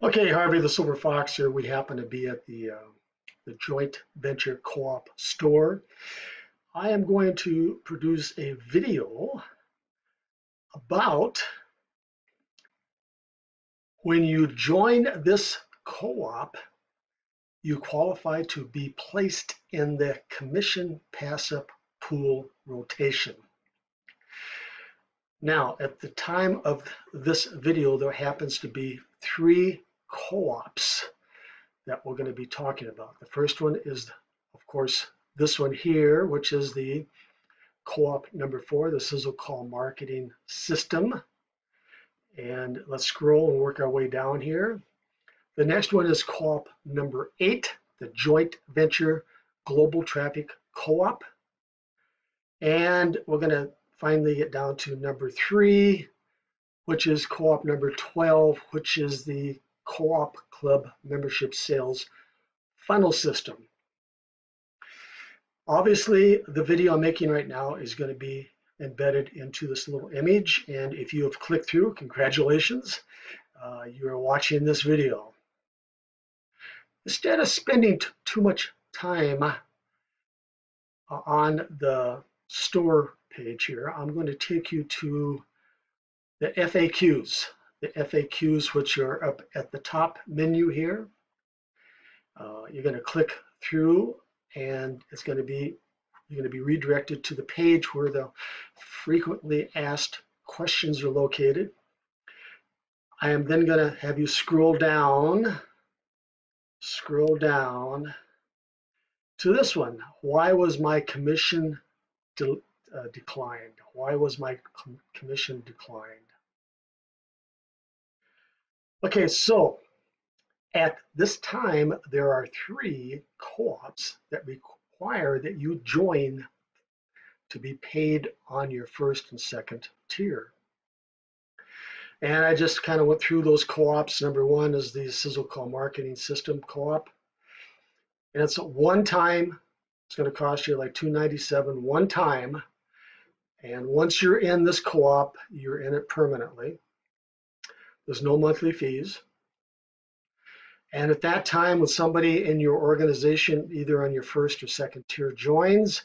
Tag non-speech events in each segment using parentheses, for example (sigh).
Okay, Harvey the Silver Fox here. We happen to be at the, uh, the Joint Venture Co-op store. I am going to produce a video about when you join this co-op, you qualify to be placed in the commission pass-up pool rotation. Now, at the time of this video, there happens to be three co-ops that we're going to be talking about. The first one is, of course, this one here, which is the co-op number four, the Sizzle Call Marketing System. And let's scroll and work our way down here. The next one is co-op number eight, the Joint Venture Global Traffic Co-op. And we're going to finally get down to number three, which is co-op number 12, which is the co-op club membership sales funnel system. Obviously, the video I'm making right now is going to be embedded into this little image. And if you have clicked through, congratulations, uh, you are watching this video. Instead of spending too much time uh, on the store page here, I'm going to take you to the FAQs the FAQs, which are up at the top menu here. Uh, you're going to click through and it's going to be you're going to be redirected to the page where the frequently asked questions are located. I am then going to have you scroll down, scroll down to this one. Why was my commission de uh, declined? Why was my com commission declined? Okay, so at this time, there are three co-ops that require that you join to be paid on your first and second tier. And I just kind of went through those co-ops. Number one is the Sizzle Call Marketing System co-op. And it's one time, it's going to cost you like 297 one time. And once you're in this co-op, you're in it permanently. There's no monthly fees. And at that time, when somebody in your organization, either on your first or second tier joins,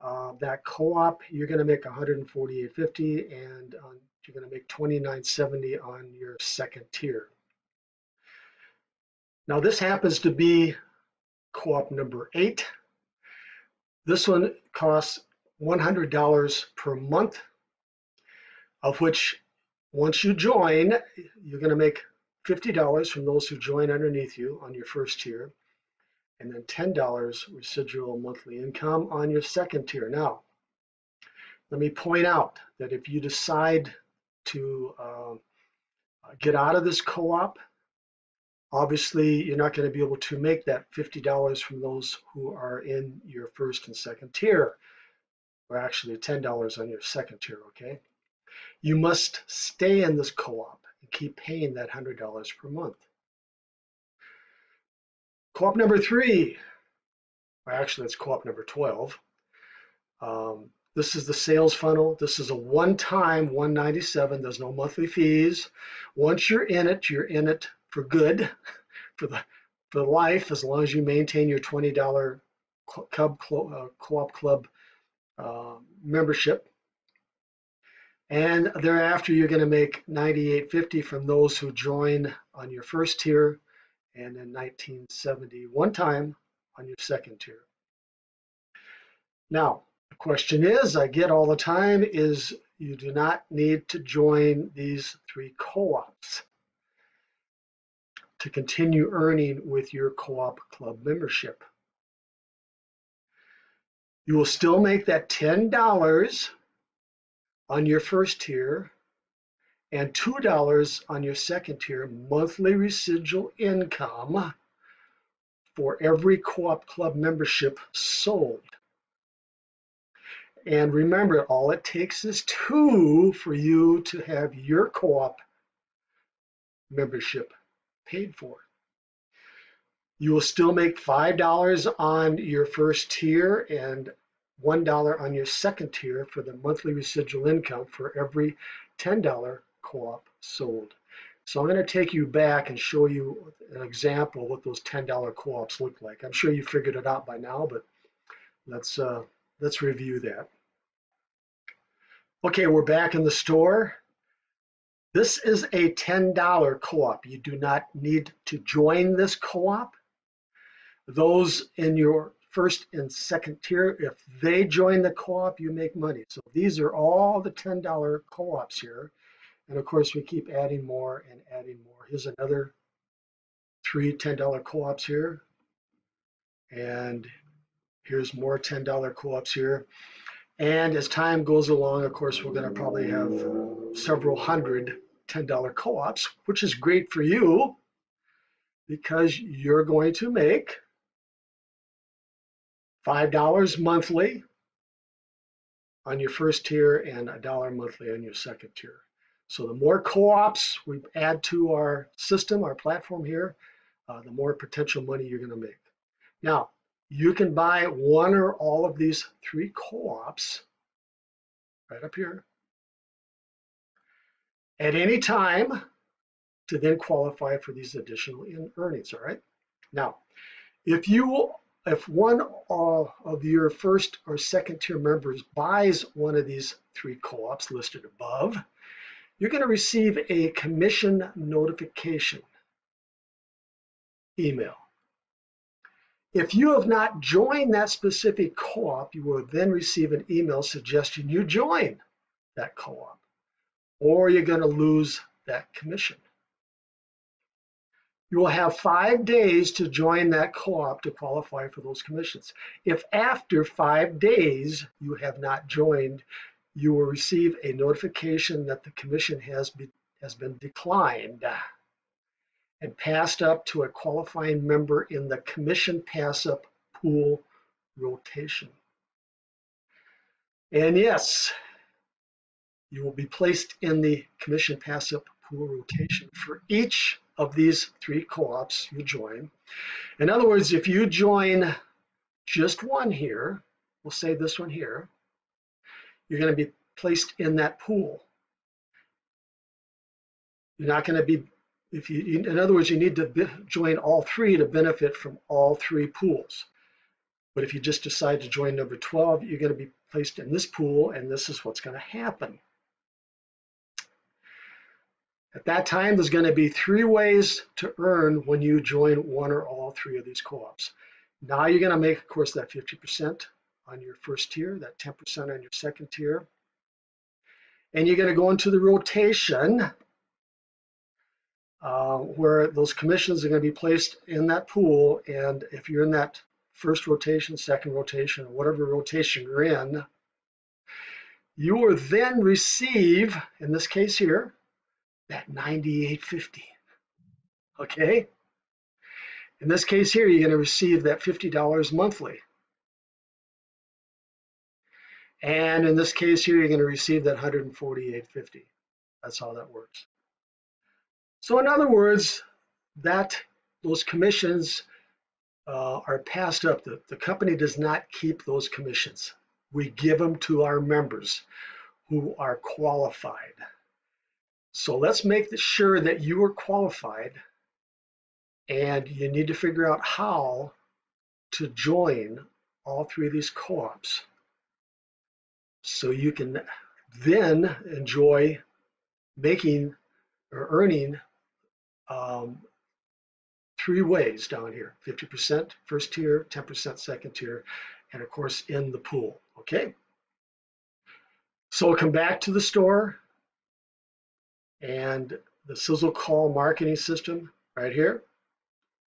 uh, that co-op, you're going to make 148.50 and um, you're going to make 29.70 on your second tier. Now this happens to be co-op number eight. This one costs $100 per month, of which once you join, you're going to make $50 from those who join underneath you on your first tier, and then $10 residual monthly income on your second tier. Now, let me point out that if you decide to uh, get out of this co-op, obviously you're not going to be able to make that $50 from those who are in your first and second tier, or actually $10 on your second tier, okay? You must stay in this co-op and keep paying that $100 per month. Co-op number three, or actually it's co-op number 12. Um, this is the sales funnel. This is a one-time 197. There's no monthly fees. Once you're in it, you're in it for good, (laughs) for the for life, as long as you maintain your $20 Cub uh, Co-op Club uh, membership. And thereafter, you're going to make 98.50 from those who join on your first tier and then 1970 one time on your second tier. Now, the question is, I get all the time, is you do not need to join these three co-ops to continue earning with your co-op club membership. You will still make that $10 on your first tier and $2 on your second tier monthly residual income for every co-op club membership sold. And remember, all it takes is two for you to have your co-op membership paid for. You will still make $5 on your first tier and $1 on your second tier for the monthly residual income for every $10 co-op sold. So I'm going to take you back and show you an example of what those $10 co-ops look like. I'm sure you figured it out by now, but let's uh, let's review that. Okay, we're back in the store. This is a $10 co-op. You do not need to join this co-op. Those in your first and second tier, if they join the co-op, you make money. So these are all the $10 co-ops here. And of course, we keep adding more and adding more. Here's another three $10 co-ops here. And here's more $10 co-ops here. And as time goes along, of course, we're going to probably have several hundred $10 co-ops, which is great for you because you're going to make $5 monthly on your first tier and a dollar monthly on your second tier. So the more co-ops we add to our system, our platform here, uh, the more potential money you're going to make. Now, you can buy one or all of these three co-ops right up here at any time to then qualify for these additional earnings, all right? Now, if you if one of your first or second tier members buys one of these three co-ops listed above, you're going to receive a commission notification email. If you have not joined that specific co-op, you will then receive an email suggesting you join that co-op, or you're going to lose that commission. You will have five days to join that co-op to qualify for those commissions. If after five days you have not joined, you will receive a notification that the commission has, be, has been declined and passed up to a qualifying member in the commission pass up pool rotation. And yes, you will be placed in the commission pass up pool rotation for each of these three co-ops you join. In other words, if you join just one here, we'll say this one here, you're going to be placed in that pool. You're not going to be, if you, in other words, you need to join all three to benefit from all three pools. But if you just decide to join number 12, you're going to be placed in this pool, and this is what's going to happen. At that time, there's going to be three ways to earn when you join one or all three of these co-ops. Now you're going to make, of course, that 50% on your first tier, that 10% on your second tier. And you're going to go into the rotation uh, where those commissions are going to be placed in that pool. And if you're in that first rotation, second rotation, whatever rotation you're in, you will then receive, in this case here, that 98.50. Okay? In this case here, you're going to receive that $50 monthly. And in this case here, you're going to receive that 148.50. That's how that works. So in other words, that those commissions uh, are passed up. The, the company does not keep those commissions. We give them to our members who are qualified. So let's make sure that you are qualified and you need to figure out how to join all three of these co-ops. So you can then enjoy making or earning um, three ways down here 50% first tier 10% second tier and of course in the pool okay? So we'll come back to the store and the Sizzle Call marketing system right here.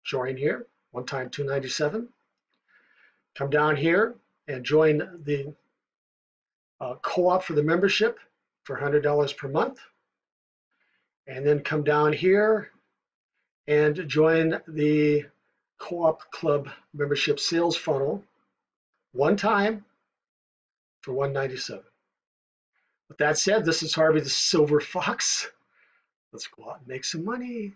Join here, one time 297. Come down here and join the uh, co-op for the membership for $100 per month. And then come down here and join the co-op club membership sales funnel one time for 197. With that said, this is Harvey the Silver Fox. Let's go out and make some money.